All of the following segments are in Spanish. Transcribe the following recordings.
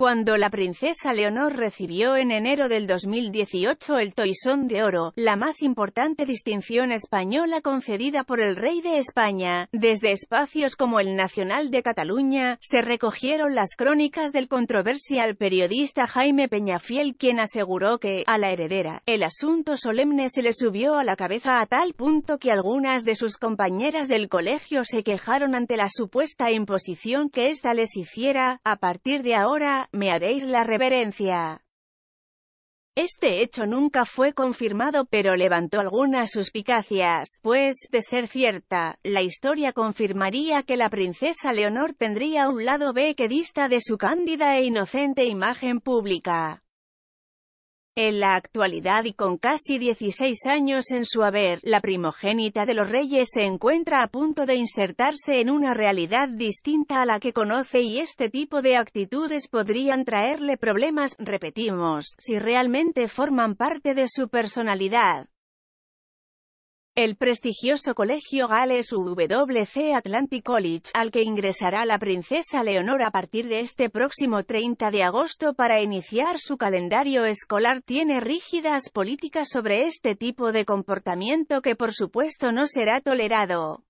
Cuando la princesa Leonor recibió en enero del 2018 el Toisón de Oro, la más importante distinción española concedida por el rey de España, desde espacios como el Nacional de Cataluña, se recogieron las crónicas del controversial periodista Jaime Peñafiel quien aseguró que, a la heredera, el asunto solemne se le subió a la cabeza a tal punto que algunas de sus compañeras del colegio se quejaron ante la supuesta imposición que ésta les hiciera, a partir de ahora, me haréis la reverencia. Este hecho nunca fue confirmado pero levantó algunas suspicacias, pues, de ser cierta, la historia confirmaría que la princesa Leonor tendría un lado B que dista de su cándida e inocente imagen pública. En la actualidad y con casi 16 años en su haber, la primogénita de los reyes se encuentra a punto de insertarse en una realidad distinta a la que conoce y este tipo de actitudes podrían traerle problemas, repetimos, si realmente forman parte de su personalidad. El prestigioso colegio Gales UWC Atlantic College, al que ingresará la princesa Leonor a partir de este próximo 30 de agosto para iniciar su calendario escolar, tiene rígidas políticas sobre este tipo de comportamiento que por supuesto no será tolerado.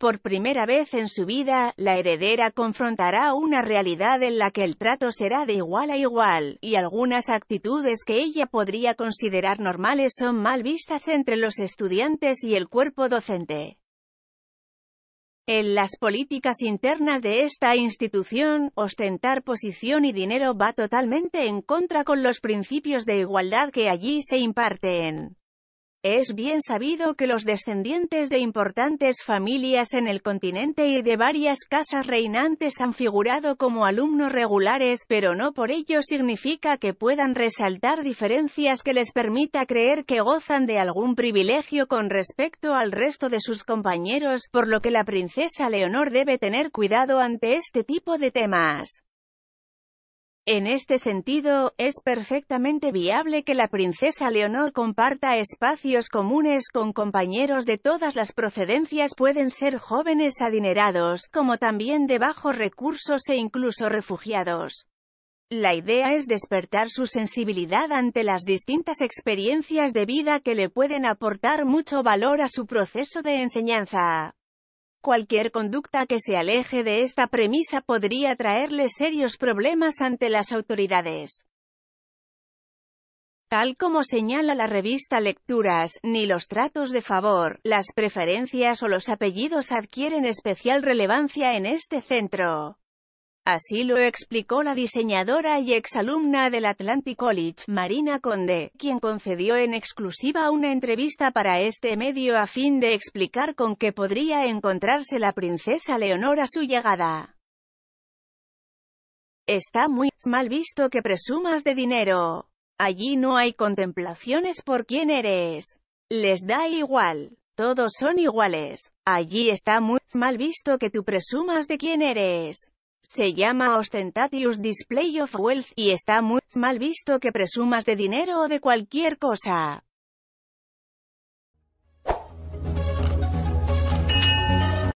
Por primera vez en su vida, la heredera confrontará una realidad en la que el trato será de igual a igual, y algunas actitudes que ella podría considerar normales son mal vistas entre los estudiantes y el cuerpo docente. En las políticas internas de esta institución, ostentar posición y dinero va totalmente en contra con los principios de igualdad que allí se imparten. Es bien sabido que los descendientes de importantes familias en el continente y de varias casas reinantes han figurado como alumnos regulares, pero no por ello significa que puedan resaltar diferencias que les permita creer que gozan de algún privilegio con respecto al resto de sus compañeros, por lo que la princesa Leonor debe tener cuidado ante este tipo de temas. En este sentido, es perfectamente viable que la princesa Leonor comparta espacios comunes con compañeros de todas las procedencias pueden ser jóvenes adinerados, como también de bajos recursos e incluso refugiados. La idea es despertar su sensibilidad ante las distintas experiencias de vida que le pueden aportar mucho valor a su proceso de enseñanza. Cualquier conducta que se aleje de esta premisa podría traerle serios problemas ante las autoridades. Tal como señala la revista Lecturas, ni los tratos de favor, las preferencias o los apellidos adquieren especial relevancia en este centro. Así lo explicó la diseñadora y exalumna del Atlantic College, Marina Conde, quien concedió en exclusiva una entrevista para este medio a fin de explicar con qué podría encontrarse la princesa Leonor a su llegada. Está muy mal visto que presumas de dinero. Allí no hay contemplaciones por quién eres. Les da igual. Todos son iguales. Allí está muy mal visto que tú presumas de quién eres. Se llama Ostentatious Display of Wealth, y está muy mal visto que presumas de dinero o de cualquier cosa.